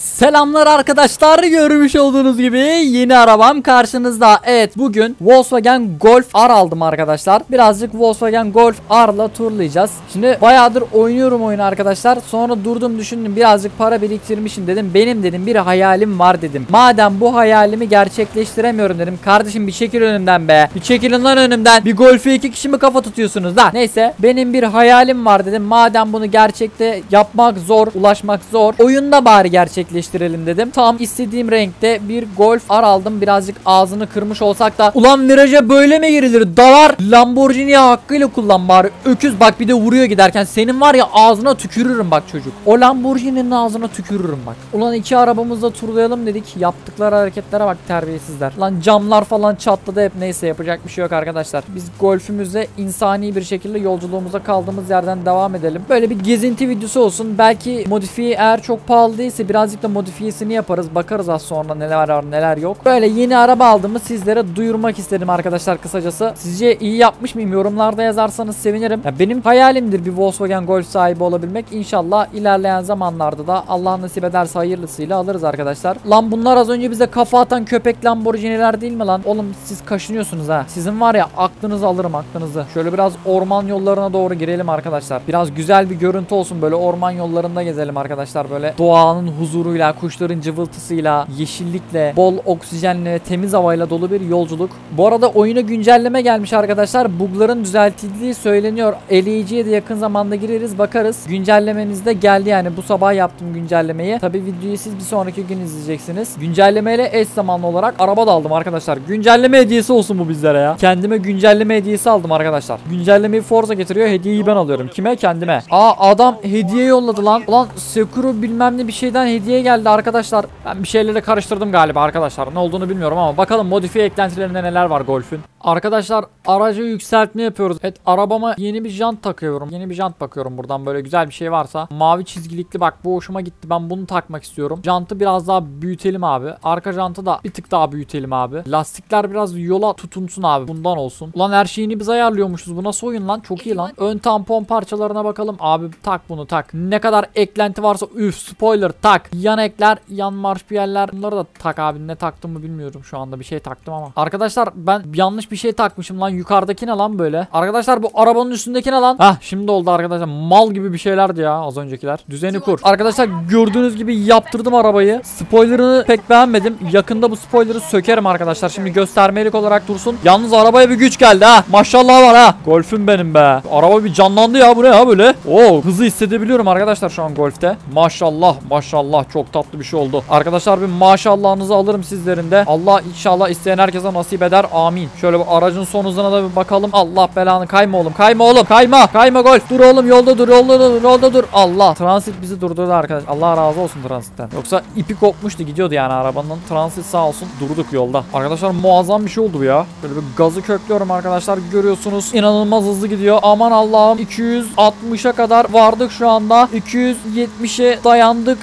Selamlar arkadaşlar görmüş olduğunuz gibi yeni arabam karşınızda. Evet bugün Volkswagen Golf R aldım arkadaşlar. Birazcık Volkswagen Golf R'la turlayacağız. Şimdi bayağıdır oynuyorum oyunu arkadaşlar. Sonra durdum düşündüm birazcık para biriktirmişim dedim. Benim dedim bir hayalim var dedim. Madem bu hayalimi gerçekleştiremiyorum dedim. Kardeşim bir çekil önümden be. Bir çekilin lan önümden. Bir Golf'e iki kişi mi kafa tutuyorsunuz da? Neyse benim bir hayalim var dedim. Madem bunu gerçekte yapmak zor ulaşmak zor Oyunda bari gerçekleştirelim dedim. Tam istediğim renkte bir Golf R aldım. Birazcık ağzını kırmış olsak da ulan viraja böyle mi girilir? Davar Lamborghini hakkıyla kullan bari. Öküz bak bir de vuruyor giderken. Senin var ya ağzına tükürürüm bak çocuk. O Lamborghini'nin ağzına tükürürüm bak. Ulan iki arabamızda turlayalım dedik. Yaptıkları hareketlere bak terbiyesizler. Lan camlar falan çatladı hep neyse yapacak bir şey yok arkadaşlar. Biz golfümüzde insani bir şekilde yolculuğumuza kaldığımız yerden devam edelim. Böyle bir gezinti videosu olsun. Belki modifiye eğer çok pahalı değilse birazcık da modifiyesini yaparız. Bakarız az sonra neler var neler yok. Böyle yeni araba aldığımı sizlere duyurmak istedim arkadaşlar kısacası. Sizce iyi yapmış mıyım? Yorumlarda yazarsanız sevinirim. Ya benim hayalimdir bir Volkswagen Golf sahibi olabilmek. İnşallah ilerleyen zamanlarda da Allah nasip ederse hayırlısıyla alırız arkadaşlar. Lan bunlar az önce bize kafa atan köpek Lamborghini'ler değil mi lan? Oğlum siz kaşınıyorsunuz ha. Sizin var ya aklınızı alırım aklınızı. Şöyle biraz orman yollarına doğru girelim arkadaşlar. Biraz güzel bir görüntü olsun böyle orman yollarında gezelim arkadaşlar. Böyle doğanın huzuruyla, kuşların cıvıltısıyla, yeşillikle, bol oksijenle, temiz havayla dolu bir yolculuk. Bu arada oyuna güncelleme gelmiş arkadaşlar. Bugların düzeltildiği söyleniyor. Eleyiciye de yakın zamanda gireriz bakarız. Güncellememiz de geldi yani. Bu sabah yaptım güncellemeyi. Tabi videoyu siz bir sonraki gün izleyeceksiniz. Güncellemeyle eş zamanlı olarak araba da aldım arkadaşlar. Güncelleme hediyesi olsun bu bizlere ya. Kendime güncelleme hediyesi aldım arkadaşlar. Güncellemeyi Forza getiriyor. Hediyeyi ben alıyorum. Kime? Kendime. Aa adam hediye yolladı lan. Ulan Sekiro bilmem ne bir şeyden hediye geldi arkadaşlar. Ben bir şeyleri karıştırdım galiba arkadaşlar. Ne olduğunu bilmiyorum ama bakalım modifiye eklentilerinde neler var Golf'ün. Arkadaşlar aracı yükseltme yapıyoruz. Evet arabama yeni bir jant takıyorum. Yeni bir jant bakıyorum buradan böyle güzel bir şey varsa. Mavi çizgilikli bak bu hoşuma gitti. Ben bunu takmak istiyorum. Jantı biraz daha büyütelim abi. Arka jantı da bir tık daha büyütelim abi. Lastikler biraz yola tutunsun abi. Bundan olsun. Ulan her şeyini biz ayarlıyormuşuz. Bu nasıl oyun lan? Çok iyi lan. Ön tampon parçalarına bakalım. Abi tak bunu tak. Ne kadar eklenti varsa üf spoiler tak. Yan ekler, yan marşpiyeller bunları da tak abi. Ne taktığımı bilmiyorum şu anda. Bir şey taktım ama. Arkadaşlar ben yanlış bir şey takmışım lan. Yukarıdaki ne lan böyle? Arkadaşlar bu arabanın üstündeki ne lan? Hah şimdi oldu arkadaşlar. Mal gibi bir şeylerdi ya az öncekiler. Düzeni kur. Arkadaşlar gördüğünüz gibi yaptırdım arabayı. Spoiler'ını pek beğenmedim. Yakında bu spoiler'ı sökerim arkadaşlar. Şimdi göstermelik olarak dursun. Yalnız arabaya bir güç geldi ha. Maşallah var ha. Golf'üm benim be. Araba bir canlandı ya bu ne ya böyle? Oo hızı hissedebiliyorum arkadaşlar şu an Golf'te. Maşallah maşallah çok tatlı bir şey oldu. Arkadaşlar bir maşallahınızı alırım sizlerin de. Allah inşallah isteyen herkese nasip eder. Amin. Şöyle bu aracın son hızına da bir bakalım. Allah belanı kayma oğlum. Kayma oğlum. Kayma. Kayma Golf. Dur oğlum yolda dur. Yolda dur. Yolda dur. Allah. Transit bizi durdurdu arkadaş. Allah razı olsun transitten. Yoksa ipi kopmuştu gidiyordu yani arabanın. Transit sağ olsun. Durduk yolda. Arkadaşlar muazzam bir şey oldu bu ya. Böyle bir gazı köklüyorum arkadaşlar. Görüyorsunuz. İnanılmaz hızlı gidiyor. Aman Allah'ım. 260'a kadar vardık şu anda. 270'e dayandık.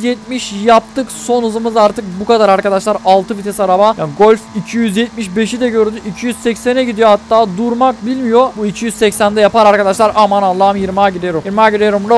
270 yaptık. Son hızımız artık bu kadar arkadaşlar. 6 vites araba. Yani Golf 275'i de gördü. 280'e gidiyor hatta. Durmak bilmiyor. Bu 280'de yapar arkadaşlar. Aman Allah'ım 20'a gidiyorum. 20'a gidiyorum. Lo.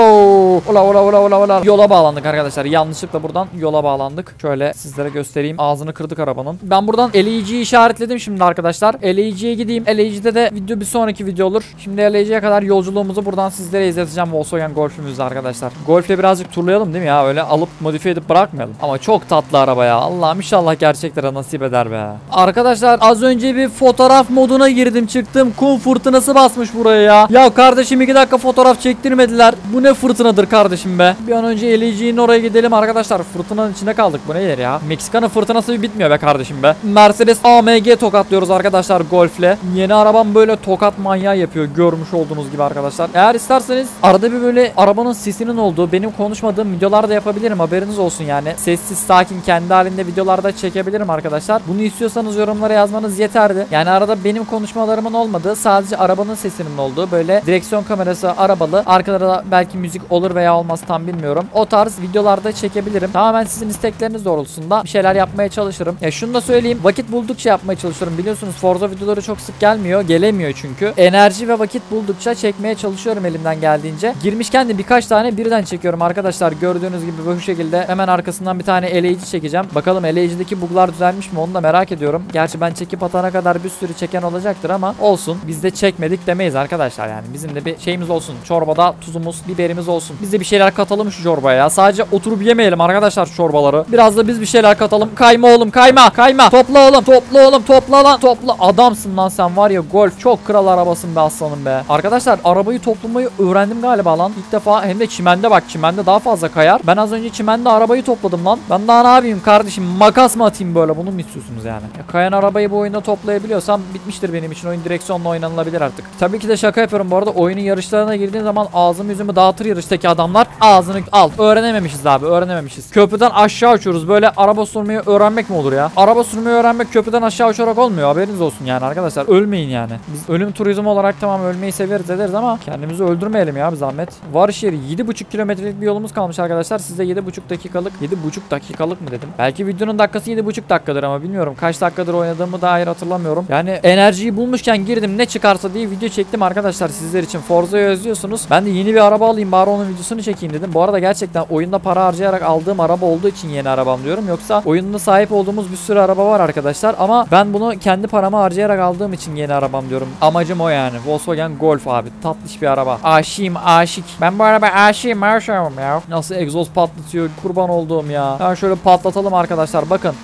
Ola ola ola ola ola. Yola bağlandık arkadaşlar. Yanlışlıkla buradan yola bağlandık. Şöyle sizlere göstereyim. Ağzını kırdık arabanın. Ben buradan eleyiciyi işaretledim şimdi arkadaşlar. Eleyiciye gideyim. Eleyicide de video bir sonraki video olur. Şimdi eleyiciye kadar yolculuğumuzu buradan sizlere izleteceğim Volkswagen Golf'ümüzde arkadaşlar. Golf'le birazcık turlayalım değil mi ya? Öyle alıp modifiye edip bırakmayalım. Ama çok tatlı araba ya. Allah'ım inşallah gerçeklere nasip eder be. Arkadaşlar az önce bir fotoğraf moduna girdim çıktım. Kum fırtınası basmış buraya ya. Ya kardeşim 2 dakika fotoğraf çektirmediler. Bu ne fırtınadır kardeşim be. Bir an önce eleyicinin oraya gidelim arkadaşlar. Fırtınanın içinde kaldık. Bu nedir ya? Meksika'nın fırtınası bitmiyor be kardeşim be. Mercedes AMG tokatlıyoruz arkadaşlar Golf'le. Yeni arabam böyle tokat manyağı yapıyor. Görmüş olduğunuz gibi arkadaşlar. Eğer isterseniz arada bir böyle arabanın sesinin olduğu benim konuşmadığım videolar da yapabilirim. Haberiniz olsun yani. Sessiz sakin kendi halinde videolarda çekebilirim arkadaşlar. Bunu istiyorsanız yorumlara yazmanız yeterli. Yani arada benim konuşmalarımın olmadığı sadece arabanın sesinin olduğu böyle direksiyon kamerası arabalı arkalarda belki müzik olur veya olmaz tam bilmiyorum. O tarz videolarda çekebilirim. Tamamen sizin istekleriniz doğrultusunda bir şeyler yapmaya çalışırım. Ya şunu da söyleyeyim vakit buldukça yapmaya çalışıyorum. Biliyorsunuz Forza videoları çok sık gelmiyor. Gelemiyor çünkü. Enerji ve vakit buldukça çekmeye çalışıyorum elimden geldiğince. Girmişken de birkaç tane birden çekiyorum arkadaşlar. Gördüğünüz gibi bu şekilde hemen arkasından bir tane eleyici çekeceğim. Bakalım eleyicindeki buglar düzelmiş mi onu da merak ediyorum. Gerçi ben çekip atana kadar bir sürü çeken olacaktır ama olsun. Biz de çekmedik demeyiz arkadaşlar yani. Bizim de bir şeyimiz olsun. Çorbada tuzumuz, biberimiz olsun. Biz de bir şeyler katalım şu çorbaya ya. Sadece oturup yemeyelim arkadaşlar çorbaları. Biraz da biz bir şeyler katalım. Kayma oğlum kayma kayma. Topla oğlum topla oğlum topla lan topla. Adamsın lan sen var ya golf çok kral arabasın be aslanım be. Arkadaşlar arabayı toplamayı öğrendim galiba lan. İlk defa hem de çimende bak çimende daha fazla kayar. Ben az önce çimende arabayı topladım lan. Ben daha ne yapayım kardeşim makas mı atayım böyle bunu mu istiyorsunuz yani? Ya kayan arabayı bu oyunda toplayabiliyorsam bitmiştir benim için. Oyun direksiyonla oynanılabilir artık. Tabii ki de şaka yapıyorum bu arada. Oyunun yarışlarına girdiğin zaman ağzımı yüzümü dağıtır yarıştaki adamlar. Ağzını al. Öğrenememişiz abi öğrenememişiz. Köprüden aşağı uçuyoruz. Böyle araba sürmeyi öğrenmek mi olur ya? Araba sürmeyi öğrenmek köprüden aşağı uçarak olmuyor. Haberiniz olsun yani arkadaşlar. Ölmeyin yani. Biz ölüm turizmi olarak tamam ölmeyi severiz ederiz ama kendimizi öldürmeyelim ya bir zahmet. Varış yeri 7,5 kilometrelik bir yolumuz kalmış arkadaşlar. Size 7,5 dakikalık 7,5 dakikalık mı dedim? Belki videonun dakikası 7,5 dakikadır ama bilmiyorum. Kaç dakikadır oynadığımı dair hatırlamıyorum. Yani enerjiyi bulmuşken girdim ne çıkarsa diye video çektim arkadaşlar sizler için. Forza'yı özlüyorsunuz. Ben de yeni bir araba alayım bari onun videosunu çekeyim dedim. Bu arada gerçekten oyunda para harcayarak aldığım araba olduğu için yeni arabam diyorum. Yoksa oyunda sahip olduğumuz bir sürü araba var arkadaşlar. Ama ben bunu kendi paramı harcayarak aldığım için yeni arabam diyorum. Amacım o yani. Volkswagen Golf abi. Tatlış bir araba. Aşığım aşık. Ben bu araba aşığım aşığım ya. Nasıl egzoz patlatıyor kurban olduğum ya. Ben şöyle patlatalım arkadaşlar bakın.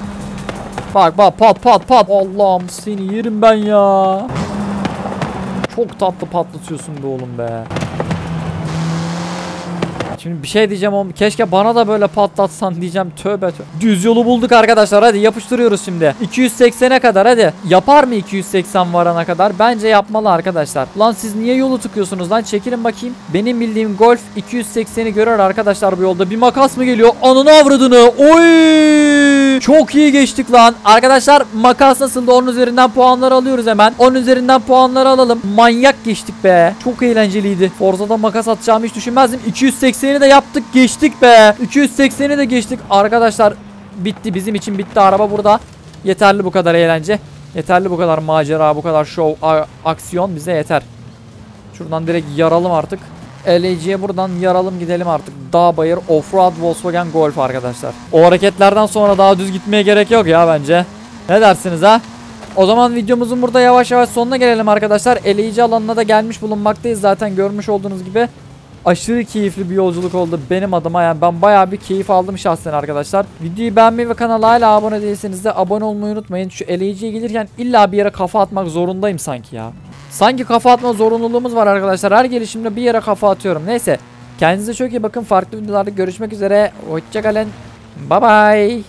Bak bak pat pat pat. Allah'ım seni yerim ben ya. Çok tatlı patlatıyorsun be oğlum be. Şimdi bir şey diyeceğim oğlum. Keşke bana da böyle patlatsan diyeceğim. Tövbe tövbe. Düz yolu bulduk arkadaşlar. Hadi yapıştırıyoruz şimdi. 280'e kadar hadi. Yapar mı 280 varana kadar? Bence yapmalı arkadaşlar. Lan siz niye yolu tıkıyorsunuz lan? Çekilin bakayım. Benim bildiğim Golf 280'i görür arkadaşlar bu yolda. Bir makas mı geliyor? Ananı avradını. Oy! Çok iyi geçtik lan. Arkadaşlar makas nasıldı? Onun üzerinden puanları alıyoruz hemen. Onun üzerinden puanları alalım. Manyak geçtik be. Çok eğlenceliydi. Forza'da makas atacağımı hiç düşünmezdim. 280'i de yaptık geçtik be. 280'i de geçtik. Arkadaşlar bitti bizim için bitti araba burada. Yeterli bu kadar eğlence. Yeterli bu kadar macera, bu kadar a- aksiyon bize yeter. Şuradan direkt yaralım artık. LAG'ye buradan yaralım gidelim artık. Dağ bayır offroad Volkswagen Golf arkadaşlar. O hareketlerden sonra daha düz gitmeye gerek yok ya bence. Ne dersiniz ha? O zaman videomuzun burada yavaş yavaş sonuna gelelim arkadaşlar. LAG alanına da gelmiş bulunmaktayız zaten görmüş olduğunuz gibi. Aşırı keyifli bir yolculuk oldu benim adıma yani ben bayağı bir keyif aldım şahsen arkadaşlar. Videoyu beğenmeyi ve kanala hala abone değilseniz de abone olmayı unutmayın. Şu LAG'ye gelirken illa bir yere kafa atmak zorundayım sanki ya. Sanki kafa atma zorunluluğumuz var arkadaşlar. Her gelişimde bir yere kafa atıyorum. Neyse. Kendinize çok iyi bakın. Farklı videolarda görüşmek üzere. Hoşçakalın. Bye bye.